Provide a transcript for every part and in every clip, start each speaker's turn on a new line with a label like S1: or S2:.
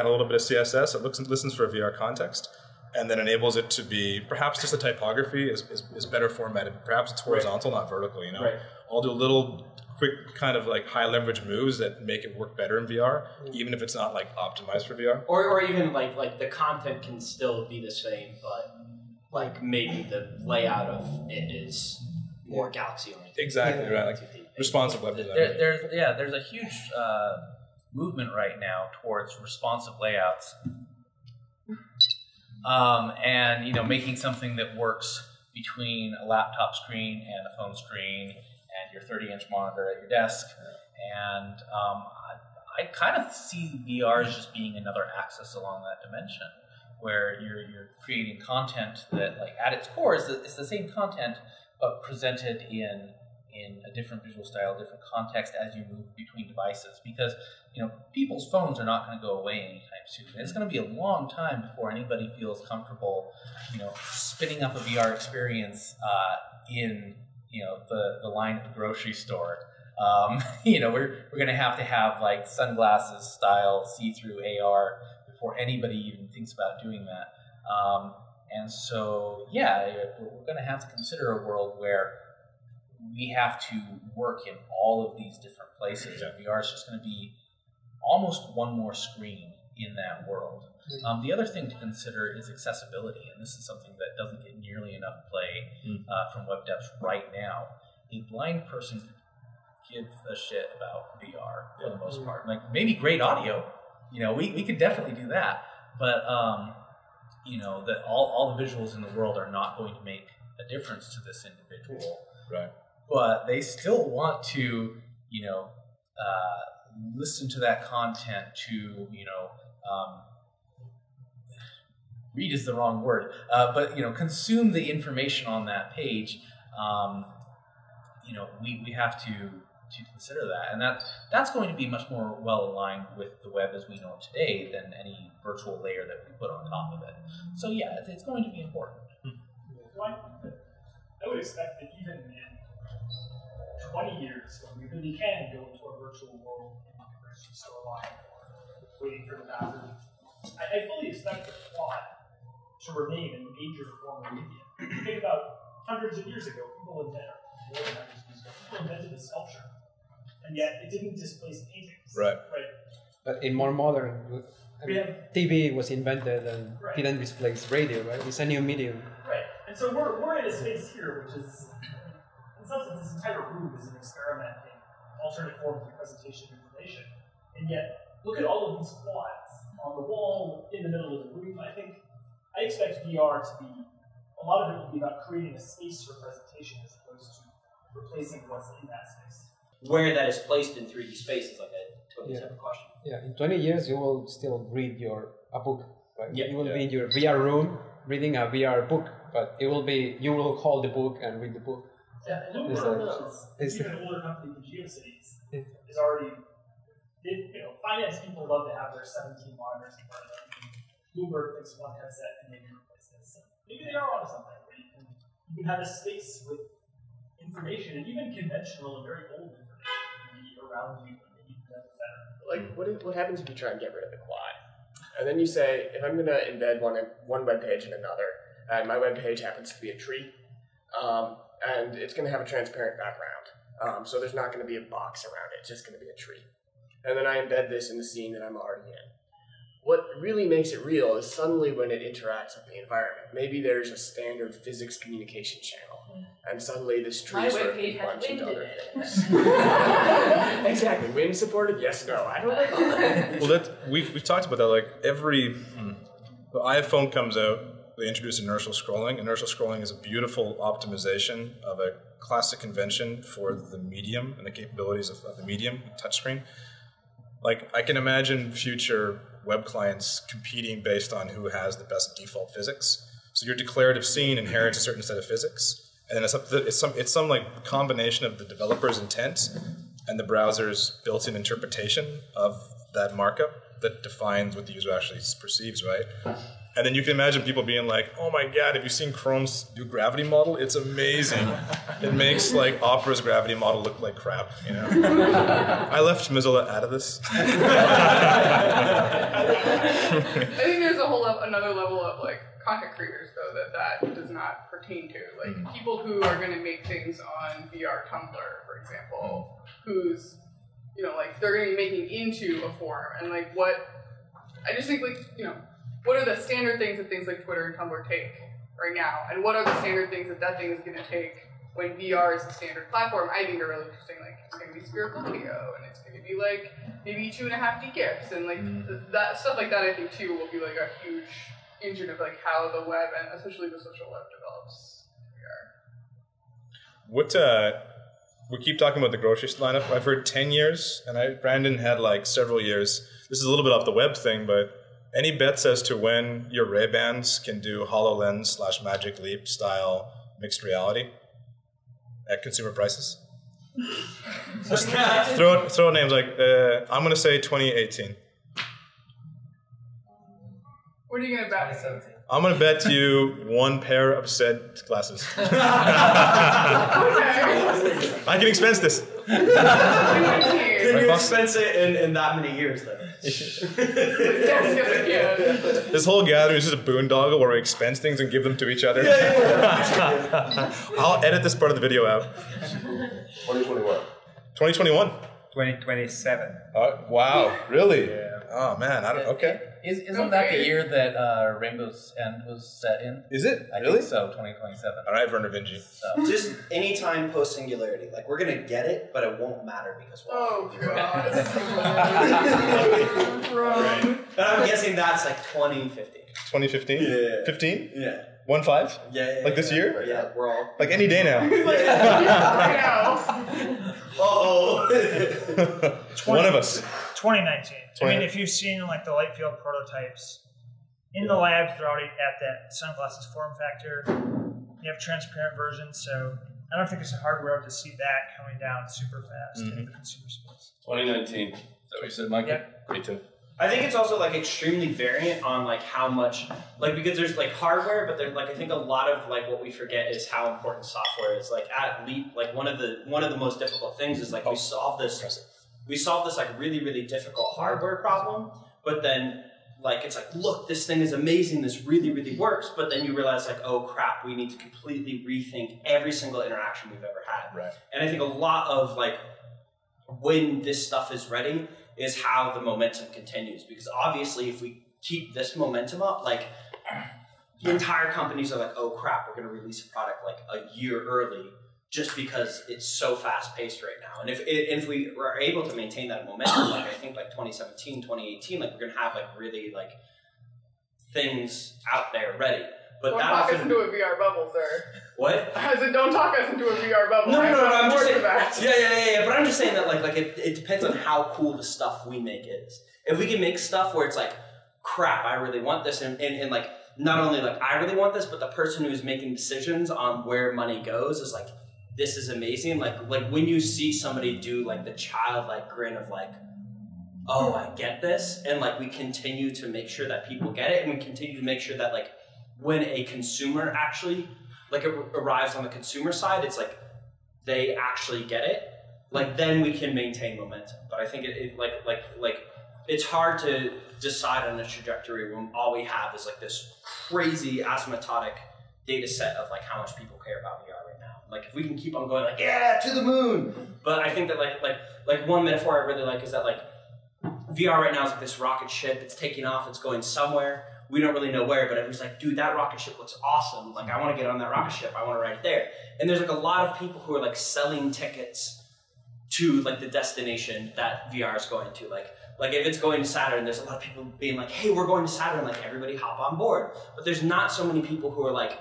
S1: a little bit of CSS. It looks listens for a VR context, and then enables it to be perhaps just the typography is, is, is better formatted. Perhaps it's horizontal, right. not vertical. You know,
S2: right.
S1: I'll do little quick kind of like high leverage moves that make it work better in VR, even if it's not like optimized for VR.
S2: Or, or even like like the content can still be the same, but like maybe the layout of it is more galaxy oriented.
S1: Exactly right, like responsive web
S3: design. There, there's yeah, there's a huge uh, movement right now towards responsive layouts, um, and you know making something that works between a laptop screen and a phone screen and your 30 inch monitor at your desk. And um, I, I kind of see VR as just being another axis along that dimension where you're, you're creating content that, like, at its core, is the, it's the same content, but presented in in a different visual style, different context as you move between devices. Because you know, people's phones are not going to go away anytime soon. It's going to be a long time before anybody feels comfortable, you know, spinning up a VR experience uh, in you know the the line at the grocery store. Um, you know, we're we're going to have to have like sunglasses style see through AR before anybody even thinks about doing that. Um, and so, yeah, we're going to have to consider a world where we have to work in all of these different places. And VR is just going to be almost one more screen in that world. Mm-hmm. Um, the other thing to consider is accessibility, and this is something that doesn't get nearly enough play mm. uh, from web devs right now. A blind person could give a shit about VR for the most mm. part. Like maybe great audio, you know, we, we could definitely do that, but um, you know that all, all the visuals in the world are not going to make a difference to this individual.
S1: Right.
S3: But they still want to, you know, uh, listen to that content to, you know, um, read is the wrong word, uh, but you know, consume the information on that page. Um, you know, we, we have to to consider that, and that that's going to be much more well aligned with the web as we know it today than any virtual layer that we put on top of it. So yeah, it's, it's going to be important.
S4: I would expect that even in 20 years, when we really can go into a virtual world in the grocery store line or waiting for the bathroom, I, I fully expect the quad to remain a major form of media. Think about hundreds of years ago, people invented, people invented the sculpture, and yet it didn't displace paintings.
S1: Right.
S4: Right.
S5: But in more modern, I mean, TV was invented and right. didn't displace radio, right? It's a new medium.
S4: Right. And so we're, we're in a space here which is, in some sense, this entire room is an experiment in alternate forms of presentation of information. And yet, look at all of these quads on the wall, in the middle of the room. I think I expect VR to be a lot of it will be about creating a space for presentation as opposed to replacing what's in that space.
S2: Where that is placed in 3D space is like a totally
S5: yeah.
S2: separate question.
S5: Yeah, in 20 years you will still read your a book. Right?
S2: Yeah.
S5: You will
S2: yeah.
S5: be in your VR room reading a VR book, but it will be you will hold the book and read the book.
S4: Yeah, Bloomberg, is, even an older company than GeoCities, yeah. is already. It, you know, finance people love to have their 17 monitors in front of them Bloomberg thinks one headset can maybe replace this. And maybe they are onto something where you can, you can have a space with information and even conventional and very old information be around you and make you better.
S6: Like, what, is, what happens if you try and get rid of the quad? And then you say, if I'm going to embed one, one web page in another, and my web page happens to be a tree, um, and it's going to have a transparent background. Um, so there's not going to be a box around it, it's just going to be a tree. And then I embed this in the scene that I'm already in what really makes it real is suddenly when it interacts with the environment. Maybe there's a standard physics communication channel, and suddenly this tree
S7: sort of bunch into other things.
S6: exactly. Wind supported? Yes, no. I don't know.
S1: well, that we've, we've talked about that. Like every hmm, the iPhone comes out, they introduced inertial scrolling. Inertial scrolling is a beautiful optimization of a classic convention for the medium and the capabilities of, the medium, touchscreen. Like I can imagine future web clients competing based on who has the best default physics. So your declarative scene inherits a certain set of physics, and then it's, it's some it's some like combination of the developer's intent and the browser's built-in interpretation of that markup that defines what the user actually perceives, right? And then you can imagine people being like, "Oh my god, have you seen Chrome's new gravity model? It's amazing. it makes like Opera's gravity model look like crap." You know. I left Mozilla out of this.
S8: I think there's a whole level, another level of like content creators though that that does not pertain to. Like
S1: Mm.
S8: people who are going to make things on VR Tumblr, for example, who's you know like they're going to be making into a forum and like what I just think like you know what are the standard things that things like Twitter and Tumblr take right now, and what are the standard things that that thing is going to take when VR is the standard platform? I think are really interesting. Like it's going to be spherical video, and it's going to be like maybe two and a half D gifs, and like th- that stuff like that. I think too will be like a huge engine of like how the web and especially the social web develops. VR.
S1: What uh, we keep talking about the grocery store lineup. I've heard ten years, and I Brandon had like several years. This is a little bit off the web thing, but any bets as to when your Ray Bans can do HoloLens slash Magic Leap style mixed reality at consumer prices? Just throw throw names like uh, I'm gonna say 2018.
S8: What are you gonna bet? Me?
S1: I'm gonna bet you one pair of said glasses.
S8: Okay.
S1: I can expense this.
S8: 2019.
S1: Like
S2: you expense it in, in that many years then.
S8: yes, yes, I can.
S1: This whole gathering is just a boondoggle where we expense things and give them to each other. I'll edit this part of the video out.
S9: 2021.
S1: 2021.
S10: 2027.
S1: Uh, wow, really? Oh man, I don't. Okay.
S3: Is, isn't that the year that uh, Rainbow's End was set in?
S1: Is it
S3: I
S1: really?
S3: think so, 2027.
S1: All right, Vernor Vinge.
S3: So.
S2: Just anytime post singularity. Like we're gonna get it, but it won't matter because we'll
S8: Oh god.
S2: And I'm guessing that's like 2050.
S1: 2015.
S2: Yeah.
S1: 15.
S2: Yeah.
S1: One five.
S2: Yeah, yeah,
S1: Like this
S2: yeah.
S1: year?
S2: Yeah, we're all.
S1: Like any day now.
S8: right now.
S2: Uh oh.
S1: One of us.
S4: 2019. I mean, if you've seen like the light field prototypes in the lab throughout it at that sunglasses form factor, you have transparent versions. So I don't think it's a hard road to see that coming down super fast
S1: Mm-hmm.
S4: in the consumer space.
S9: 2019.
S3: Is that what you said, Mike?
S4: Yep.
S1: Me too.
S2: I think it's also like extremely variant on like how much like because there's like hardware, but there's like I think a lot of like what we forget is how important software is. Like at Leap, like one of the one of the most difficult things is like we solve this we solve this like really really difficult hardware problem, but then like it's like look this thing is amazing this really really works but then you realize like oh crap we need to completely rethink every single interaction we've ever had
S1: Right.
S2: and i think a lot of like when this stuff is ready is how the momentum continues because obviously if we keep this momentum up like the entire companies are like oh crap we're going to release a product like a year early just because it's so fast paced right now and if if we are able to maintain that momentum like i think like 2017 2018 like we're going to have like really like things out there ready but
S8: Don't
S2: that
S8: talk us into a VR bubble, sir.
S2: what
S8: I said, don't talk us into a VR bubble.
S2: no, no, no, no, I'm just saying.
S8: that.
S2: Yeah, yeah, yeah, yeah. But I'm just saying that, like, like it, it depends on how cool the stuff we make is. If we can make stuff where it's like, crap, I really want this, and, and, and like, not only like I really want this, but the person who's making decisions on where money goes is like, this is amazing. Like, like when you see somebody do like the childlike grin of like, oh, I get this, and like we continue to make sure that people get it, and we continue to make sure that like when a consumer actually like it arrives on the consumer side, it's like they actually get it. Like then we can maintain momentum. But I think it, it like like like it's hard to decide on a trajectory when all we have is like this crazy asymptotic data set of like how much people care about now. Like if we can keep on going like yeah to the moon. But I think that like like like one metaphor I really like is that like VR right now is like this rocket ship. It's taking off. It's going somewhere. We don't really know where, but everyone's like, dude, that rocket ship looks awesome. Like, I want to get on that rocket ship. I want to ride it there. And there's like a lot of people who are like selling tickets to like the destination that VR is going to. Like, like if it's going to Saturn, there's a lot of people being like, hey, we're going to Saturn. Like, everybody hop on board. But there's not so many people who are like,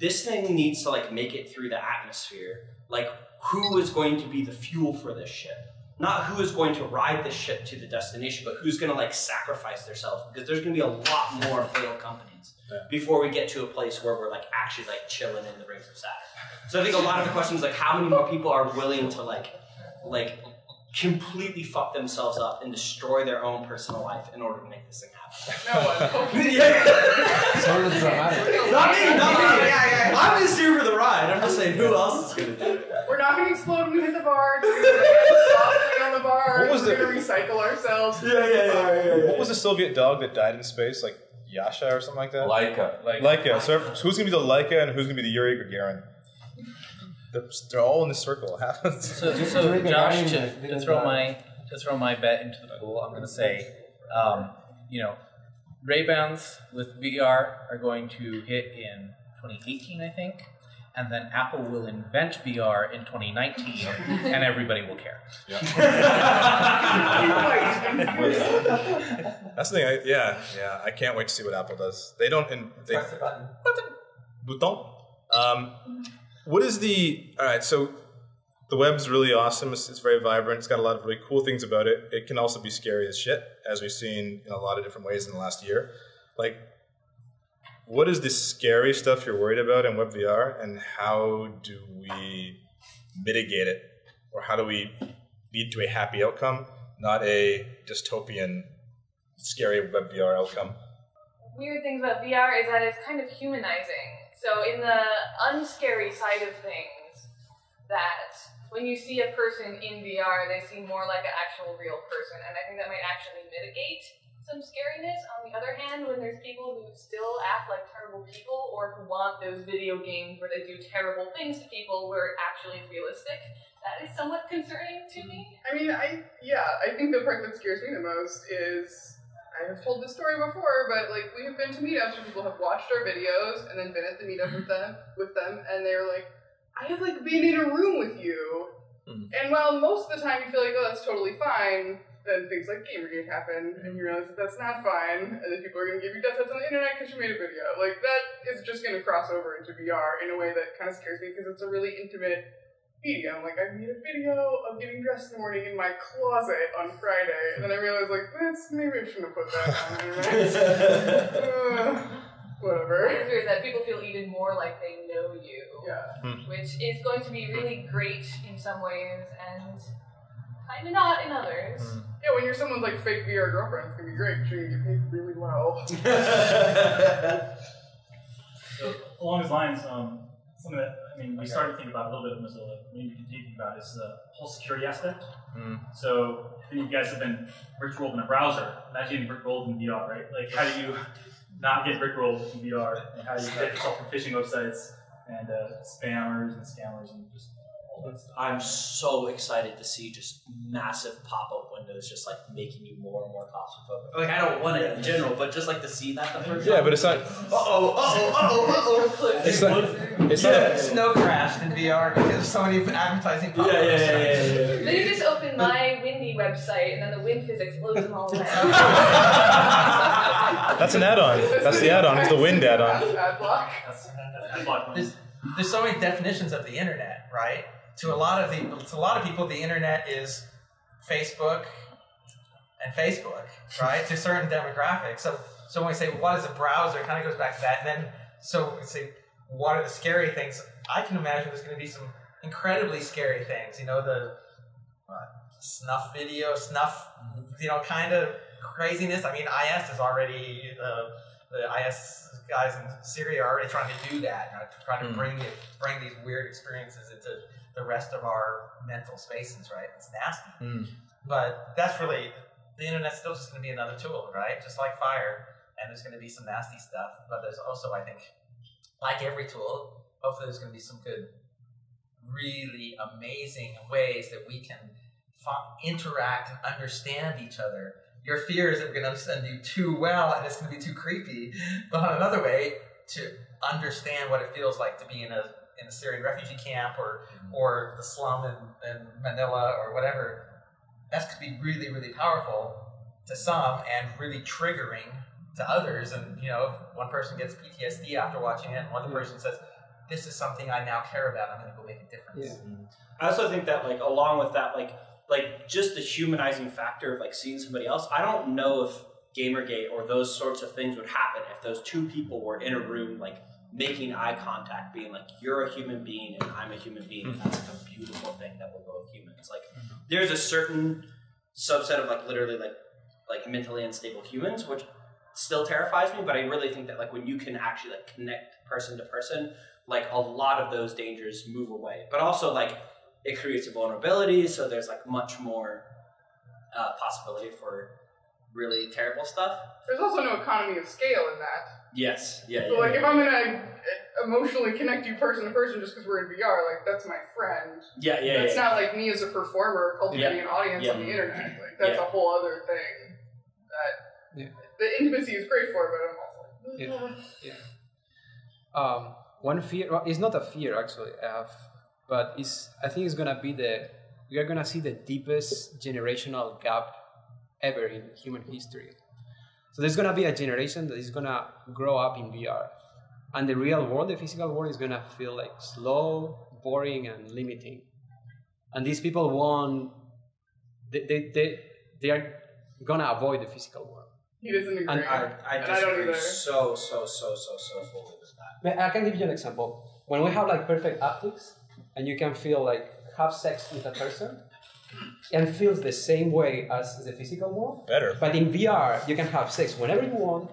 S2: this thing needs to like make it through the atmosphere. Like, who is going to be the fuel for this ship? Not who is going to ride this ship to the destination, but who's going to like sacrifice themselves because there's going to be a lot more failed companies before we get to a place where we're like actually like chilling in the rings of Saturn. So I think a lot of the questions like how many more people are willing to like like completely fuck themselves up and destroy their own personal life in order to make this thing happen.
S8: No one.
S2: yeah.
S5: Sort of dramatic.
S2: Not me, not me. I'm just here for the ride. I'm just saying, who else is gonna do it?
S8: We're not going to explode when we hit the bar. It's going to softly on the bar.
S1: What was
S8: We're
S1: the-
S8: going to recycle ourselves.
S2: Yeah, yeah, yeah, yeah, yeah.
S1: What was the Soviet dog that died in space? Like Yasha or something like that?
S9: Laika.
S3: Like,
S1: Laika. So who's gonna be the Laika and who's gonna be the Yuri Gagarin? They're, they're all in this circle.
S3: So, so Josh, to, to throw my to throw my bet into the pool, I'm going to say, um, you know, Ray Bans with VR are going to hit in 2018, I think, and then Apple will invent VR in 2019, and everybody will care.
S1: That's the thing. I, yeah, yeah. I can't wait to see what Apple does. They don't. In, they,
S5: Press the button.
S1: Bouton. Um, what is the? All right. So the web's really awesome. It's, it's very vibrant. It's got a lot of really cool things about it. It can also be scary as shit, as we've seen in a lot of different ways in the last year. Like, what is the scary stuff you're worried about in WebVR, and how do we mitigate it, or how do we lead to a happy outcome, not a dystopian, scary WebVR outcome?
S7: weird things about VR is that it's kind of humanizing. So in the unscary side of things, that when you see a person in VR, they seem more like an actual real person, and I think that might actually mitigate some scariness. On the other hand, when there's people who still act like terrible people or who want those video games where they do terrible things to people where it actually is realistic, that is somewhat concerning to me.
S8: I mean, I yeah, I think the part that scares me the most is I have told this story before, but like we have been to meetups where people have watched our videos and then been at the meetup with them with them, and they're like, I have like been in a room with you,
S1: Mhm.
S8: and while most of the time you feel like oh that's totally fine. Then things like Gamergate happen, and you realize that that's not fine, and then people are going to give you death threats on the internet because you made a video. Like that is just going to cross over into VR in a way that kind of scares me because it's a really intimate medium. Like I made a video of getting dressed in the morning in my closet on Friday, and then I realized like that's maybe I shouldn't have put that on there. uh, whatever.
S7: It's weird that people feel even more like they know you.
S8: Yeah.
S7: which is going to be really great in some ways and kind of not in others.
S8: Yeah, when you're someone's like fake VR girlfriend, it's gonna be great. You're gonna get paid really well.
S4: So along those lines, um, something that I mean we started to think about a little bit in Mozilla, maybe continue to think about is the whole security aspect.
S1: Mm.
S4: So if any of you guys have been rickrolled in a browser, imagine getting rickrolled in VR, right? Like how do you not get rickrolled in VR, and how do you protect yourself from phishing websites and uh, spammers and scammers and just all that stuff.
S2: I'm so excited to see just massive pop-up windows, just like making you more and more claustrophobic. Like I don't want it in general, but just like to see that the first
S1: Yeah,
S2: time.
S1: but it's not.
S2: Uh oh, uh oh, uh oh, uh oh.
S1: It's not. It's not.
S11: Snow crashed in VR because so many advertising pop
S2: Yeah, yeah, yeah, yeah, yeah, yeah.
S7: Then you just open my windy website and then the wind physics blows them all away.
S1: That's an add-on. That's the add-on. It's the wind add-on.
S8: Ad block.
S4: That's, that's block
S11: There's, there's so many definitions of the internet, right? To a lot of the to a lot of people, the internet is Facebook and Facebook, right? to certain demographics. So so when we say what is a browser, it kind of goes back to that. And then so we say what are the scary things? I can imagine there's going to be some incredibly scary things. You know the uh, snuff video, snuff, you know, kind of craziness. I mean, IS is already uh, the IS guys in Syria are already trying to do that, you know, trying to
S1: Mm.
S11: bring it, bring these weird experiences into the rest of our mental spaces. Right? It's nasty,
S1: Mm.
S11: but that's really the internet's still just going to be another tool, right? Just like fire, and there's going to be some nasty stuff, but there's also, I think, like every tool, hopefully there's going to be some good, really amazing ways that we can interact and understand each other. Your fear is that we're going to understand you too well and it's going to be too creepy. But on another way, to understand what it feels like to be in a in a Syrian refugee camp or mm-hmm. or the slum in, in Manila or whatever, that could be really really powerful to some and really triggering to others. And you know, if one person gets PTSD after watching it, and one person says, "This is something I now care about. I'm going to go make a difference."
S2: I also think that like along with that, like like just the humanizing factor of like seeing somebody else. I don't know if Gamergate or those sorts of things would happen if those two people were in a room like making eye contact, being like, you're a human being and I'm a human being. And that's like a beautiful thing that will go with humans. Like, there's a certain subset of like literally like like mentally unstable humans, which still terrifies me. But I really think that like when you can actually like connect person to person, like a lot of those dangers move away. But also like it creates a vulnerability, so there's like much more uh, possibility for really terrible stuff.
S8: There's also no economy of scale in that.
S2: Yes. Yeah.
S8: So
S2: yeah,
S8: like
S2: yeah.
S8: if I'm gonna emotionally connect you person to person just because we're in VR, like that's my friend.
S2: Yeah, yeah,
S8: That's
S2: yeah.
S8: not like me as a performer cultivating
S2: Yeah.
S8: an audience
S2: Yeah.
S8: on the internet. Like that's
S2: Yeah.
S8: a whole other thing. That
S5: Yeah.
S8: the intimacy is great for, but I'm also like,
S5: Yeah. yeah. Um, one fear. Well, it's not a fear actually, uh, but it's. I think it's gonna be the. We are gonna see the deepest generational gap ever in human history. So there's gonna be a generation that is gonna grow up in VR, and the real world, the physical world, is gonna feel like slow, boring, and limiting. And these people want. They they they, they are gonna avoid the physical world.
S8: he doesn't agree.
S5: And
S2: I, I
S8: And I don't
S2: disagree
S8: either.
S2: so so so so so fully with that.
S5: I can give you an example. When we have like perfect optics, and you can feel like have sex with a person, and feels the same way as the physical world.
S1: Better.
S5: But in VR, you can have sex whenever you want,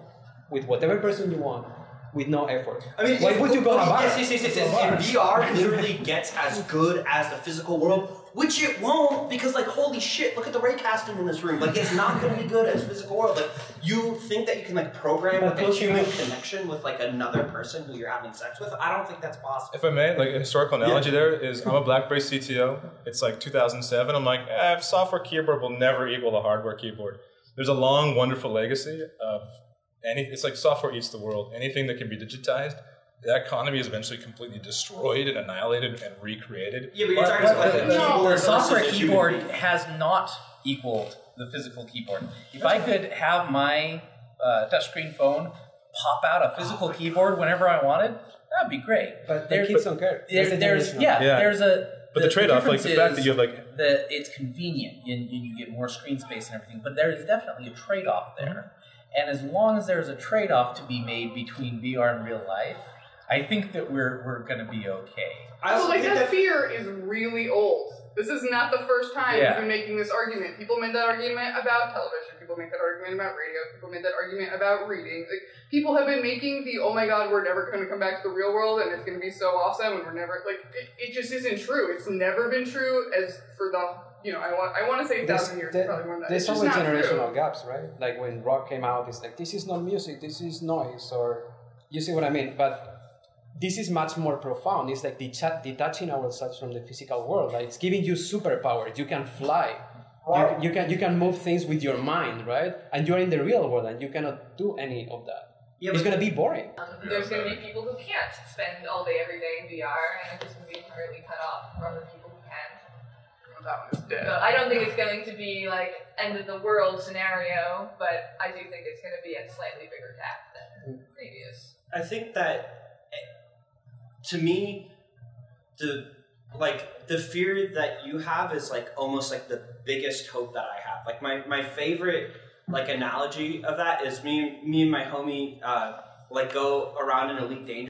S5: with whatever person you want, with no effort.
S2: I mean,
S5: why
S2: if-
S5: would you go to a bar?
S2: Yes, yes, yes, yes, yes. And VR literally gets as good as the physical world, which it won't because, like, holy shit, look at the ray casting in this room. Like, it's not going to be good as physical world. Like, you think that you can like program like a human connection with like another person who you're having sex with? I don't think that's possible.
S1: If I may, like a historical analogy there is I'm a BlackBerry CTO. It's like 2007. I'm like, eh, software keyboard will never equal the hardware keyboard. There's a long, wonderful legacy of any. It's like software eats the world. Anything that can be digitized, that economy is eventually completely destroyed and annihilated and recreated.
S2: Yeah, but you're talking about like
S3: the,
S2: a keyboard
S3: the software
S2: versus a human
S3: keyboard has not equaled the physical keyboard. If I could have my uh, touchscreen phone pop out a physical keyboard whenever I wanted, that'd be great.
S5: But the
S3: There-
S5: kids don't care.
S3: There, there's
S5: generational
S3: yeah,
S1: Yeah.
S3: there's a
S1: But the trade-off, like the fact that
S3: is
S1: you have like
S3: that it's convenient and, and you get more screen space and everything, but there is definitely a trade-off there. And as long as there's a trade-off to be made between VR and real life, I think that we're we're going to be okay.
S2: I
S8: So
S2: also
S8: like
S2: think
S8: that
S2: that
S8: fear is really old. This is not the first time
S3: Yeah.
S8: we've been making this argument. People made that argument about television. People make that argument about radio. People made that argument about reading. Like people have been making the oh my god we're never going to come back to the real world and it's going to be so awesome and we're never like it, it just isn't true. It's never been true as for the you know I want I want to say
S5: There's,
S8: thousand years
S5: there-
S8: probably more than that.
S5: there's
S8: It's just
S5: always
S8: not
S5: generational
S8: true.
S5: gaps, right? Like when rock came out, it's like this is not music, this is noise, or you see what I mean? But this is much more profound. It's like deta- detaching ourselves from the physical world. Like it's giving you superpowers. You can fly. You, you can you can move things with your mind, right? And you're in the real world, and you cannot do any of that.
S2: Yeah,
S5: it's gonna be boring.
S7: Um, there's going to be people who can't spend all day every day in VR, and it's just going to be entirely cut off from the people who can.
S8: Well, that one is dead.
S7: So I don't think it's going to be like end of the world scenario, but I do think it's going to be a slightly bigger gap than previous.
S2: I think that eh, to me, the like the fear that you have is like almost like the biggest hope that I have. Like my my favorite like analogy of that is me me and my homie uh, like go around in Elite Dangerous.